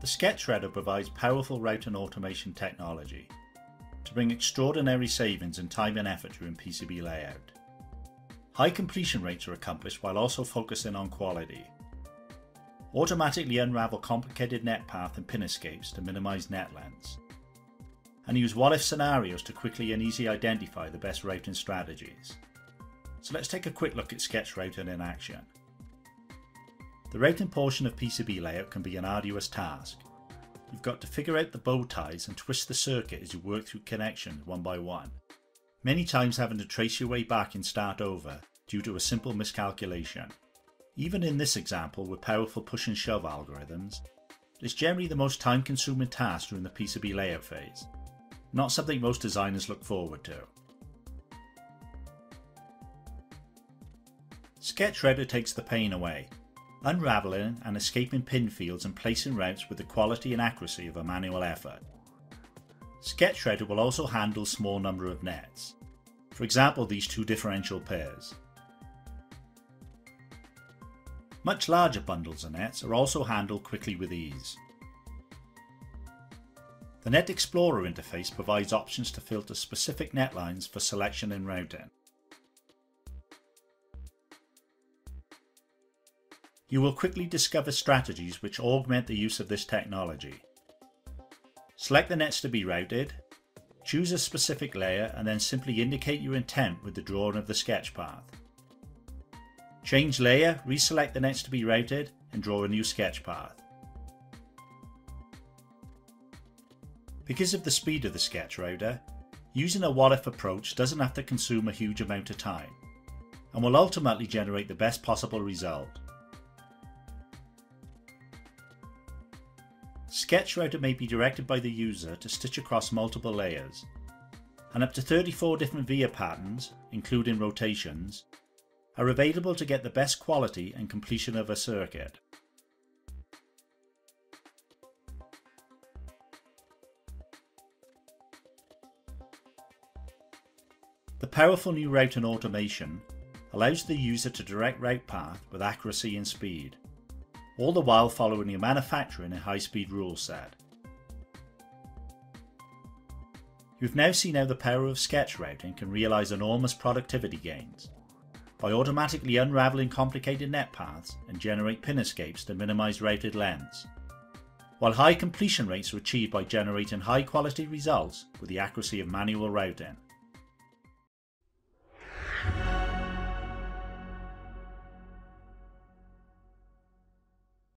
The Sketch Router provides powerful routing and automation technology to bring extraordinary savings in time and effort during PCB layout. High completion rates are accomplished while also focusing on quality. Automatically unravel complicated net path and pin escapes to minimize net lengths. And use what if scenarios to quickly and easily identify the best routing strategies. So let's take a quick look at sketch in action. The routing portion of PCB layout can be an arduous task. You've got to figure out the bow ties and twist the circuit as you work through connections one by one, many times having to trace your way back and start over due to a simple miscalculation. Even in this example with powerful push and shove algorithms, it's generally the most time consuming task during the PCB layout phase, not something most designers look forward to. Sketch takes the pain away unravelling and escaping pin fields and placing routes with the quality and accuracy of a manual effort. Sketch Router will also handle small number of nets, for example these two differential pairs. Much larger bundles of nets are also handled quickly with ease. The Net Explorer interface provides options to filter specific net lines for selection and routing. You will quickly discover strategies which augment the use of this technology. Select the nets to be routed, choose a specific layer and then simply indicate your intent with the drawing of the sketch path. Change layer, reselect the nets to be routed and draw a new sketch path. Because of the speed of the sketch router, using a what if approach doesn't have to consume a huge amount of time and will ultimately generate the best possible result. Sketch Router may be directed by the user to stitch across multiple layers, and up to 34 different via patterns, including rotations, are available to get the best quality and completion of a circuit. The powerful new routing automation allows the user to direct route path with accuracy and speed all the while following your manufacturing a high-speed rule set. You've now seen how the power of sketch routing can realise enormous productivity gains by automatically unravelling complicated net paths and generate pin escapes to minimise routed lengths, while high completion rates are achieved by generating high quality results with the accuracy of manual routing.